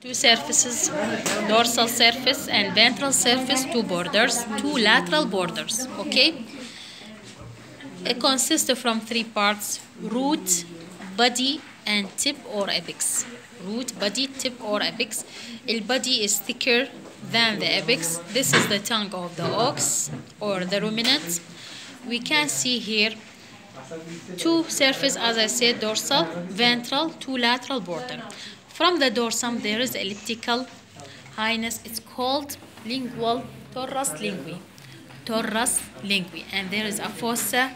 Two surfaces, dorsal surface and ventral surface, two borders, two lateral borders, okay? It consists from three parts, root, body, and tip or apex. Root, body, tip, or apex. The body is thicker than the apex. This is the tongue of the ox or the ruminant. We can see here two surface, as I said, dorsal, ventral, two lateral border. From the dorsum, there is elliptical highness. It's called lingual torus lingui. Torus lingui. And there is a fossa,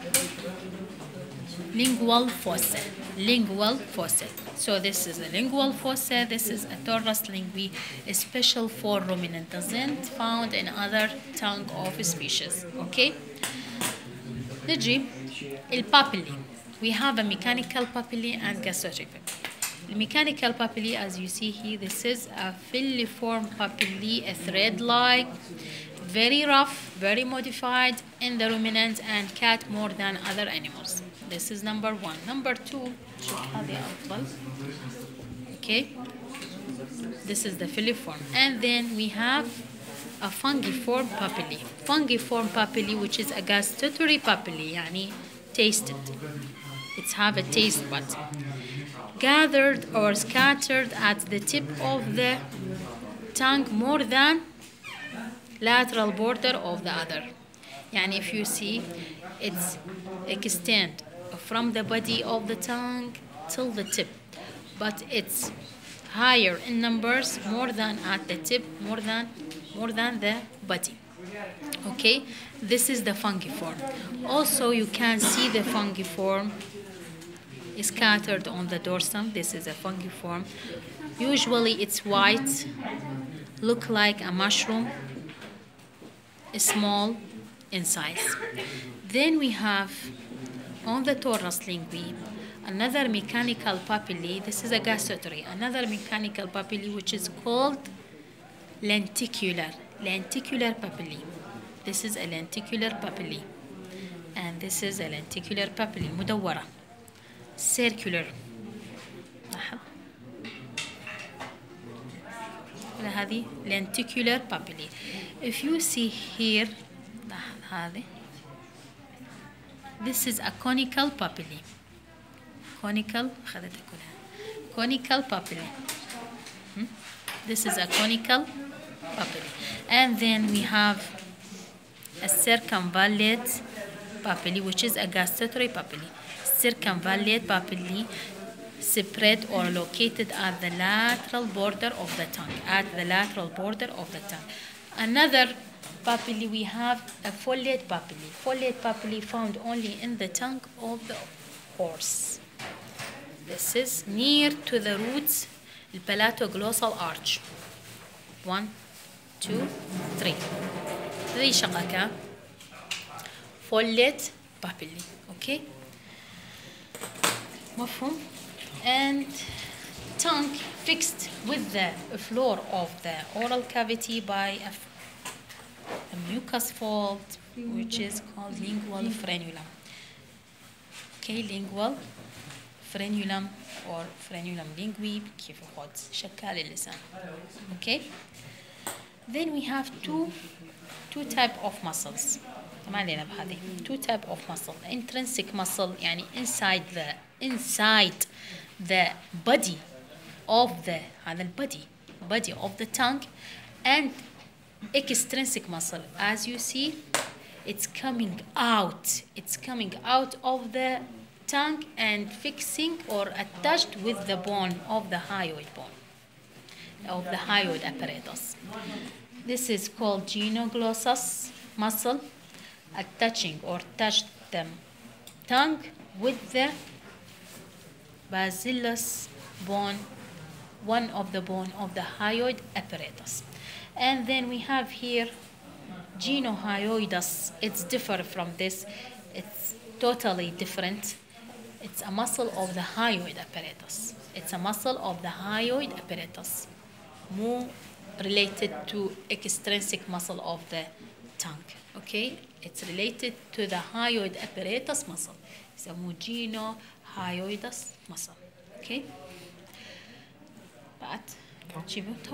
lingual fossa. Lingual fossa. So this is a lingual fossa. This is a torus lingui, special for ruminant. Doesn't found in other tongue of species. Okay. نجي البابيلي we have a mechanical papilla and gastric papilla the mechanical papillae, as you see here, this is a filiform papillae, a thread-like, very rough, very modified in the ruminants and cat more than other animals. This is number one. Number two, okay, this is the filiform. And then we have a fungiform papillae. Fungiform papillae, which is a gustatory papillae, yani tasted. It's have a taste but gathered or scattered at the tip of the tongue more than lateral border of the other. And if you see, it's extend from the body of the tongue till the tip, but it's higher in numbers more than at the tip, more than more than the body. Okay, this is the fungiform. Also, you can see the fungiform scattered on the dorsum. This is a fungiform. Usually it's white, look like a mushroom, small in size. Then we have on the torus lingui another mechanical papillae. This is a gastrotary, another mechanical papillae which is called lenticular, lenticular papillae. This is a lenticular papillae. And this is a lenticular papillae, Mudawara circular لاحظ هذه lenticular papillae if you see here لاحظ هذه this is a conical papillae conical أخذتها كلها conical papillae hmm? this is a conical papillae and then we have a circumvallate papillae which is a gustatory papillae circumvallate papillae spread or located at the lateral border of the tongue at the lateral border of the tongue another papillae we have a foliate papillae foliate papillae found only in the tongue of the horse this is near to the roots the palatoglossal arch one two three هذه شقكة foliate papillae okay مفهوم and tongue fixed with the floor of the oral cavity by a, a mucus fold which is called lingual frenulum okay lingual frenulum or frenulum lingui كيف يقعد شكال اللسان okay then we have two two type of muscles ما علينا بهذه two type of muscle intrinsic muscle يعني inside the inside the body of the uh, هذا البody body of the tongue and extrinsic muscle. As you see it's coming out. It's coming out of the tongue and fixing or attached with the bone of the hyoid bone of the hyoid apparatus. This is called genioglossus muscle attaching or touched the tongue with the bacillus bone one of the bone of the hyoid apparatus. And then we have here genohyoidus. It's different from this. It's totally different. It's a muscle of the hyoid apparatus. It's a muscle of the hyoid apparatus. More related to extrinsic muscle of the Tongue, Okay, it's related to the hyoid apparatus muscle. It's a hyoidus muscle. Okay, but achievement.